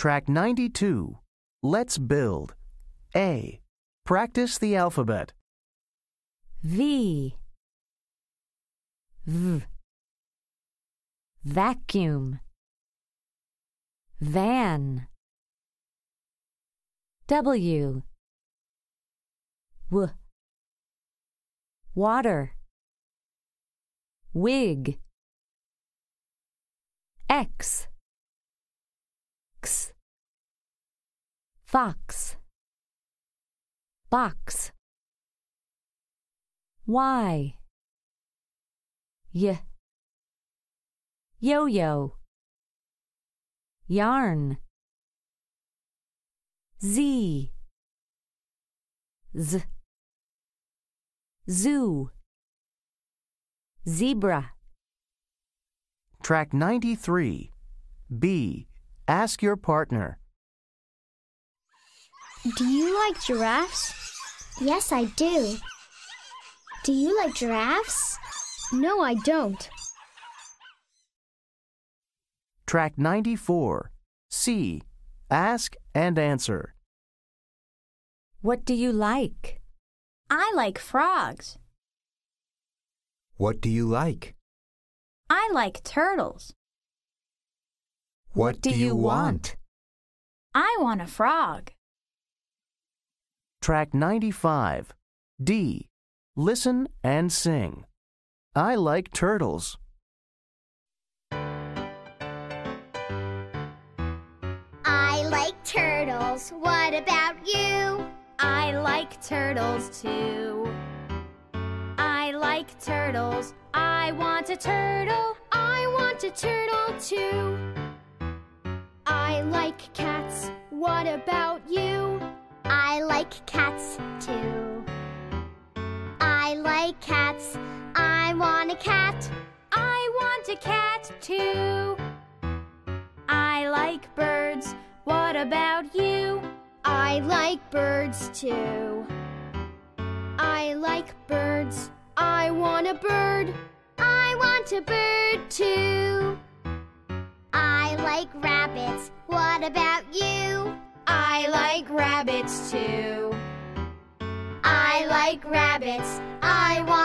Track 92. Let's build. A. Practice the alphabet. V. V. Vacuum. Van. W. W. Water. Wig. X X Fox Box. Y. Y. Yo-yo. Yarn. Z. Z. Zoo. Zebra. Track 93. B. Ask your partner. Do you like giraffes? Yes, I do. Do you like giraffes? No, I don't. Track 94. C. Ask and answer. What do you like? I like frogs. What do you like? I like turtles. What, do you want? I want a frog. Track 95. D. Listen and sing. I like turtles. I like turtles. What about you? I like turtles too. I like turtles. I want a turtle. I want a turtle too. I like cats. What about you? I like cats too. I like cats. I want a cat. I want a cat too. I like birds. What about you? I like birds too. I like birds. I want a bird. I want a bird too. I like rabbits. What about you? rabbits too. I like rabbits. I want